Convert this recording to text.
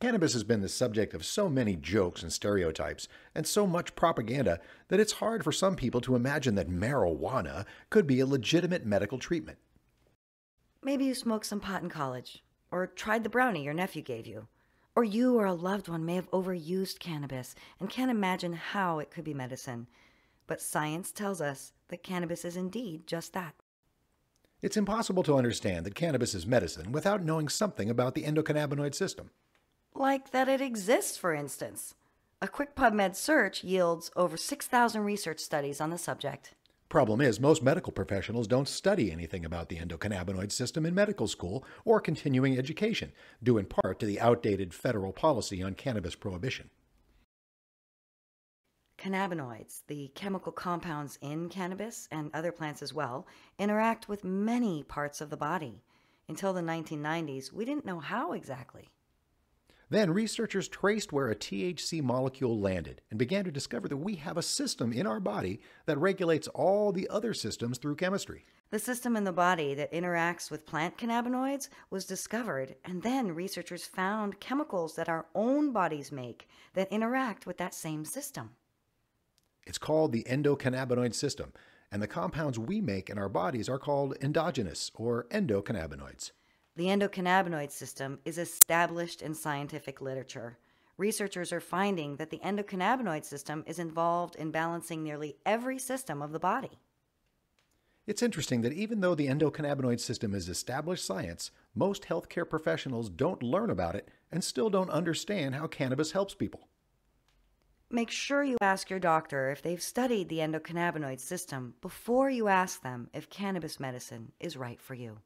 Cannabis has been the subject of so many jokes and stereotypes, and so much propaganda, that it's hard for some people to imagine that marijuana could be a legitimate medical treatment. Maybe you smoked some pot in college, or tried the brownie your nephew gave you. Or you or a loved one may have overused cannabis and can't imagine how it could be medicine. But science tells us that cannabis is indeed just that. It's impossible to understand that cannabis is medicine without knowing something about the endocannabinoid system. Like that it exists, for instance. A quick PubMed search yields over 6,000 research studies on the subject. Problem is, most medical professionals don't study anything about the endocannabinoid system in medical school or continuing education, due in part to the outdated federal policy on cannabis prohibition. Cannabinoids, the chemical compounds in cannabis and other plants as well, interact with many parts of the body. Until the 1990s, we didn't know how exactly. Then researchers traced where a THC molecule landed and began to discover that we have a system in our body that regulates all the other systems through chemistry. The system in the body that interacts with plant cannabinoids was discovered, and then researchers found chemicals that our own bodies make that interact with that same system. It's called the endocannabinoid system, and the compounds we make in our bodies are called endogenous or endocannabinoids. The endocannabinoid system is established in scientific literature. Researchers are finding that the endocannabinoid system is involved in balancing nearly every system of the body. It's interesting that even though the endocannabinoid system is established science, most healthcare professionals don't learn about it and still don't understand how cannabis helps people. Make sure you ask your doctor if they've studied the endocannabinoid system before you ask them if cannabis medicine is right for you.